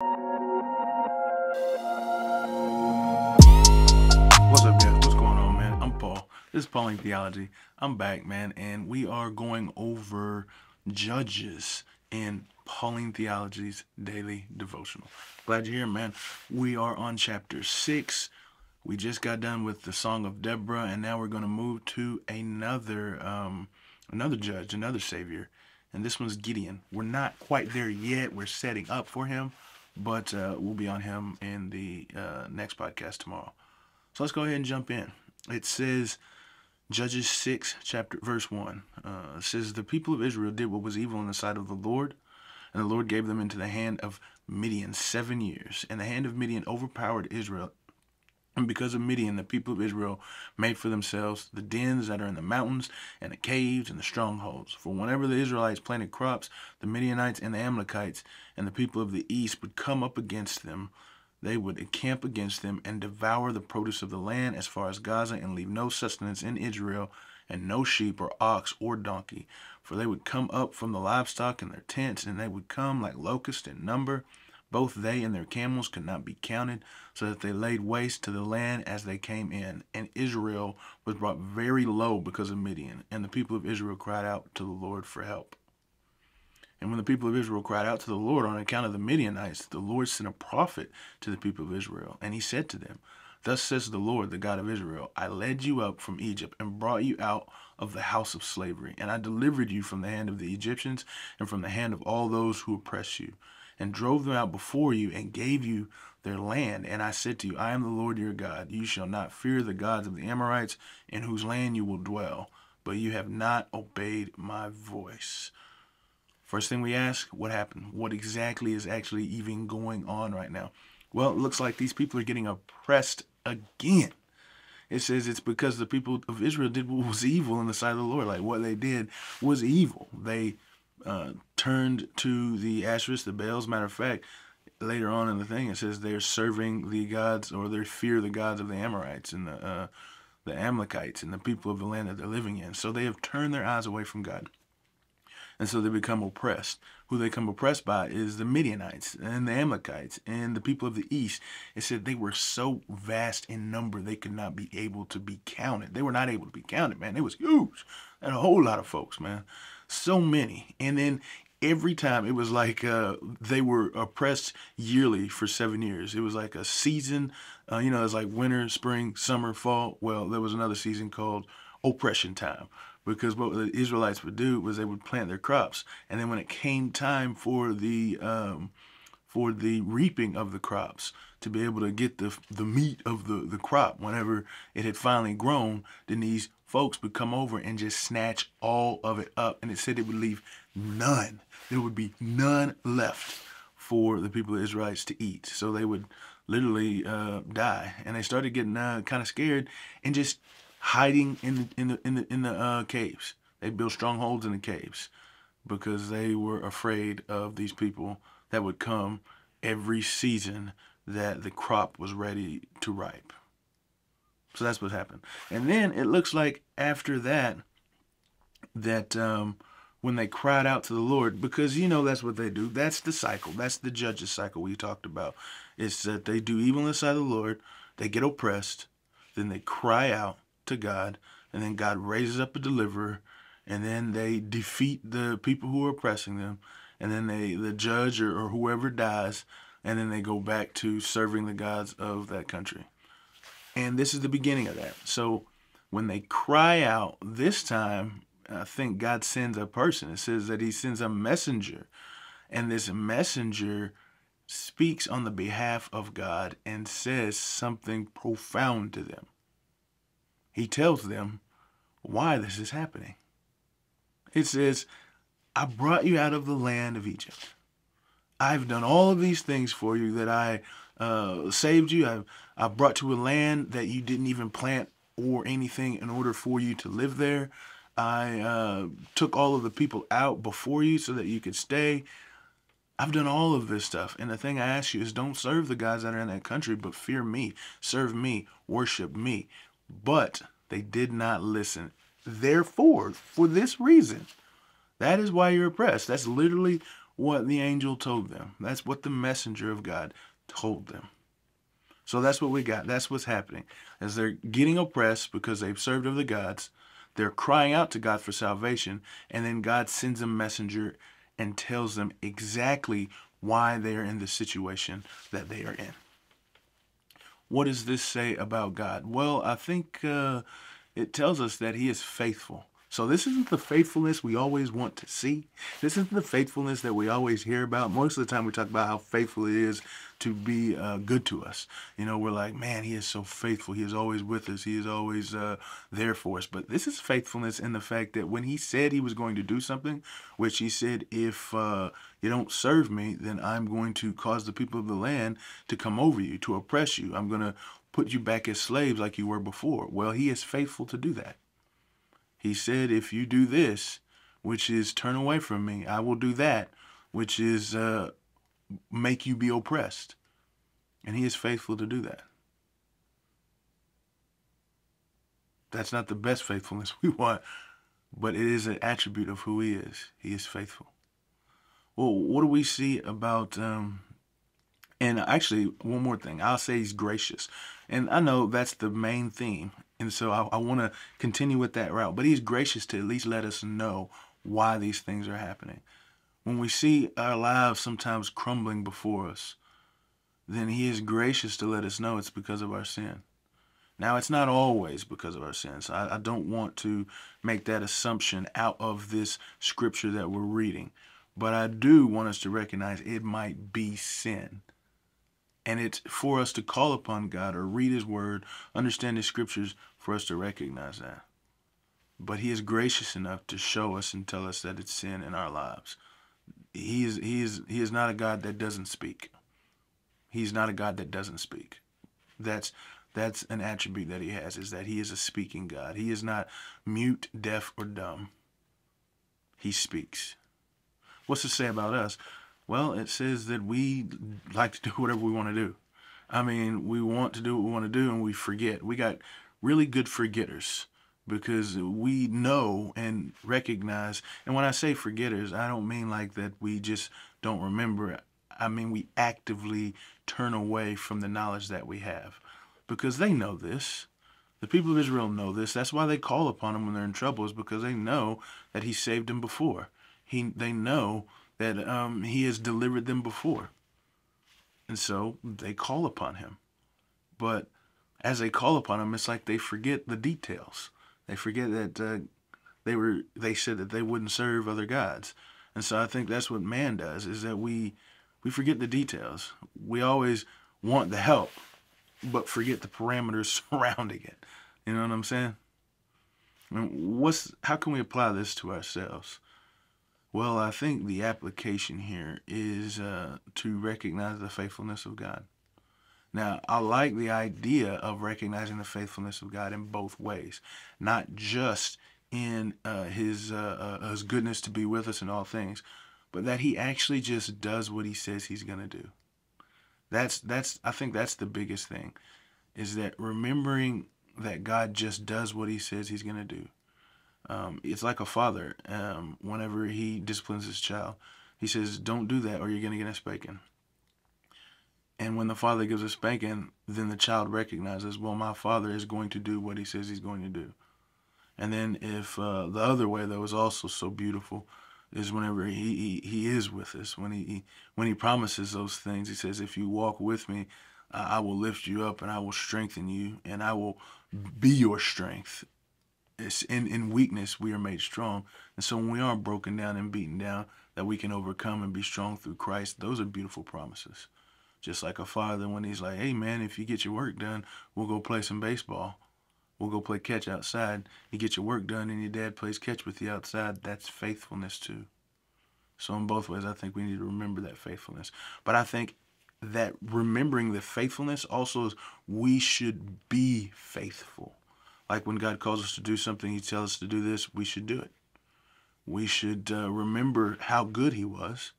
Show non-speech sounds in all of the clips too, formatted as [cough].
What's up, guys? What's going on, man? I'm Paul. This is Pauline Theology. I'm back, man, and we are going over Judges in Pauline Theology's daily devotional. Glad you're here, man. We are on chapter six. We just got done with the Song of Deborah, and now we're going to move to another, um, another judge, another savior, and this one's Gideon. We're not quite there yet. We're setting up for him, but uh, we'll be on him in the uh, next podcast tomorrow. So let's go ahead and jump in. It says, Judges 6, chapter verse 1. Uh, says, The people of Israel did what was evil in the sight of the Lord, and the Lord gave them into the hand of Midian seven years. And the hand of Midian overpowered Israel. And because of Midian, the people of Israel made for themselves the dens that are in the mountains, and the caves, and the strongholds. For whenever the Israelites planted crops, the Midianites and the Amalekites and the people of the east would come up against them they would encamp against them and devour the produce of the land as far as Gaza and leave no sustenance in Israel and no sheep or ox or donkey. For they would come up from the livestock in their tents, and they would come like locusts in number. Both they and their camels could not be counted, so that they laid waste to the land as they came in. And Israel was brought very low because of Midian, and the people of Israel cried out to the Lord for help. And when the people of Israel cried out to the Lord on account of the Midianites, the Lord sent a prophet to the people of Israel. And he said to them, Thus says the Lord, the God of Israel, I led you up from Egypt and brought you out of the house of slavery. And I delivered you from the hand of the Egyptians and from the hand of all those who oppress you, and drove them out before you and gave you their land. And I said to you, I am the Lord your God. You shall not fear the gods of the Amorites, in whose land you will dwell. But you have not obeyed my voice. First thing we ask, what happened? What exactly is actually even going on right now? Well, it looks like these people are getting oppressed again. It says it's because the people of Israel did what was evil in the sight of the Lord. Like what they did was evil. They uh, turned to the Asheroth, the Baals. Matter of fact, later on in the thing, it says they're serving the gods or they fear the gods of the Amorites and the uh, the Amalekites and the people of the land that they're living in. So they have turned their eyes away from God and so they become oppressed. Who they become oppressed by is the Midianites and the Amalekites and the people of the east. It said they were so vast in number they could not be able to be counted. They were not able to be counted, man. It was huge. And a whole lot of folks, man. So many. And then every time it was like uh, they were oppressed yearly for seven years. It was like a season, uh, you know, it's like winter, spring, summer, fall. Well, there was another season called oppression time because what the Israelites would do was they would plant their crops, and then when it came time for the um, for the reaping of the crops to be able to get the the meat of the the crop whenever it had finally grown, then these folks would come over and just snatch all of it up, and it said it would leave none. There would be none left for the people of Israelites to eat. So they would literally uh, die, and they started getting uh, kind of scared and just hiding in the in the in the in the uh, caves. They built strongholds in the caves because they were afraid of these people that would come every season that the crop was ready to ripe. So that's what happened. And then it looks like after that, that um, when they cried out to the Lord, because you know that's what they do. That's the cycle. That's the judges cycle we talked about. It's that they do evil in the sight of the Lord, they get oppressed, then they cry out, to God, and then God raises up a deliverer, and then they defeat the people who are oppressing them, and then they the judge or, or whoever dies, and then they go back to serving the gods of that country. And this is the beginning of that. So when they cry out this time, I think God sends a person. It says that he sends a messenger. And this messenger speaks on the behalf of God and says something profound to them he tells them why this is happening. It says, I brought you out of the land of Egypt. I've done all of these things for you that I uh, saved you. I've, I brought to a land that you didn't even plant or anything in order for you to live there. I uh, took all of the people out before you so that you could stay. I've done all of this stuff. And the thing I ask you is don't serve the guys that are in that country, but fear me, serve me, worship me. But they did not listen. Therefore, for this reason, that is why you're oppressed. That's literally what the angel told them. That's what the messenger of God told them. So that's what we got. That's what's happening. As they're getting oppressed because they've served of the gods, they're crying out to God for salvation, and then God sends a messenger and tells them exactly why they are in the situation that they are in. What does this say about God? Well, I think uh, it tells us that He is faithful. So this isn't the faithfulness we always want to see. This isn't the faithfulness that we always hear about. Most of the time we talk about how faithful it is to be uh, good to us. You know, we're like, man, he is so faithful. He is always with us. He is always uh, there for us. But this is faithfulness in the fact that when he said he was going to do something, which he said, if uh, you don't serve me, then I'm going to cause the people of the land to come over you, to oppress you. I'm going to put you back as slaves like you were before. Well, he is faithful to do that. He said, if you do this, which is turn away from me, I will do that, which is uh, make you be oppressed. And he is faithful to do that. That's not the best faithfulness [laughs] we want, but it is an attribute of who he is. He is faithful. Well, what do we see about, um, and actually, one more thing. I'll say he's gracious. And I know that's the main theme and so I, I want to continue with that route. But he's gracious to at least let us know why these things are happening. When we see our lives sometimes crumbling before us, then he is gracious to let us know it's because of our sin. Now, it's not always because of our sins. I, I don't want to make that assumption out of this scripture that we're reading. But I do want us to recognize it might be sin. And it's for us to call upon God or read His Word, understand His Scriptures, for us to recognize that. But He is gracious enough to show us and tell us that it's sin in our lives. He is, he is, he is not a God that doesn't speak. He's not a God that doesn't speak. That's that's an attribute that he has is that he is a speaking God. He is not mute, deaf, or dumb. He speaks. What's to say about us? Well, it says that we like to do whatever we want to do. I mean, we want to do what we want to do and we forget. We got really good forgetters because we know and recognize. And when I say forgetters, I don't mean like that we just don't remember. I mean, we actively turn away from the knowledge that we have because they know this. The people of Israel know this. That's why they call upon him when they're in trouble, is because they know that he saved them before. He, they know that um, he has delivered them before. And so they call upon him. But as they call upon him, it's like they forget the details. They forget that uh, they were they said that they wouldn't serve other gods. And so I think that's what man does is that we we forget the details. We always want the help, but forget the parameters [laughs] surrounding it. You know what I'm saying? Mean, what's how can we apply this to ourselves? Well, I think the application here is uh, to recognize the faithfulness of God. Now, I like the idea of recognizing the faithfulness of God in both ways, not just in uh, his uh, uh, his goodness to be with us in all things, but that he actually just does what he says he's going to do. That's that's I think that's the biggest thing, is that remembering that God just does what he says he's going to do. Um, it's like a father. Um, whenever he disciplines his child, he says, "Don't do that, or you're gonna get a spanking." And when the father gives a spanking, then the child recognizes, "Well, my father is going to do what he says he's going to do." And then, if uh, the other way that was also so beautiful is whenever he, he, he is with us, when he, he when he promises those things, he says, "If you walk with me, I will lift you up, and I will strengthen you, and I will be your strength." it's in, in weakness we are made strong. And so when we are broken down and beaten down, that we can overcome and be strong through Christ, those are beautiful promises. Just like a father when he's like, hey man, if you get your work done, we'll go play some baseball. We'll go play catch outside. You get your work done and your dad plays catch with you outside. That's faithfulness too. So in both ways, I think we need to remember that faithfulness. But I think that remembering the faithfulness also is we should be faithful. Like when God calls us to do something, He tells us to do this, we should do it. We should uh, remember how good He was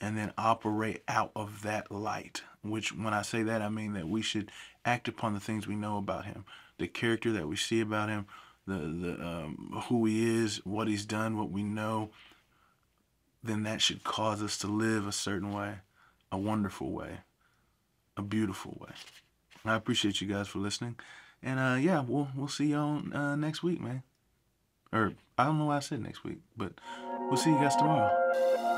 and then operate out of that light. Which, when I say that, I mean that we should act upon the things we know about Him, the character that we see about Him, the, the um, who He is, what He's done, what we know. then that should cause us to live a certain way, a wonderful way, a beautiful way. I appreciate you guys for listening. And uh, yeah, we'll we'll see y'all uh, next week, man. Or I don't know why I said next week, but we'll see you guys tomorrow.